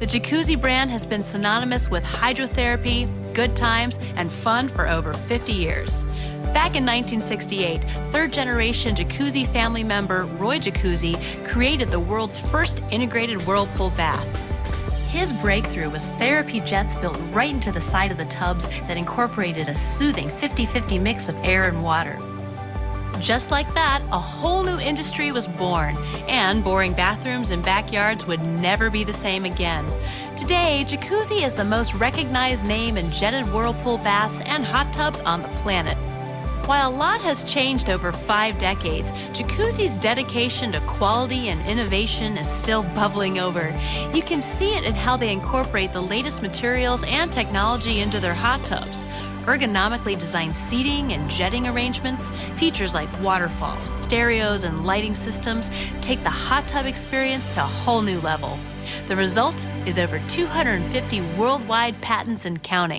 The Jacuzzi brand has been synonymous with hydrotherapy, good times, and fun for over 50 years. Back in 1968, third generation Jacuzzi family member Roy Jacuzzi created the world's first integrated whirlpool bath. His breakthrough was therapy jets built right into the side of the tubs that incorporated a soothing 50 50 mix of air and water. Just like that, a whole new industry was born, and boring bathrooms and backyards would never be the same again. Today, Jacuzzi is the most recognized name in jetted whirlpool baths and hot tubs on the planet. While a lot has changed over five decades, Jacuzzi's dedication to quality and innovation is still bubbling over. You can see it in how they incorporate the latest materials and technology into their hot tubs ergonomically designed seating and jetting arrangements, features like waterfalls, stereos, and lighting systems take the hot tub experience to a whole new level. The result is over 250 worldwide patents and counting.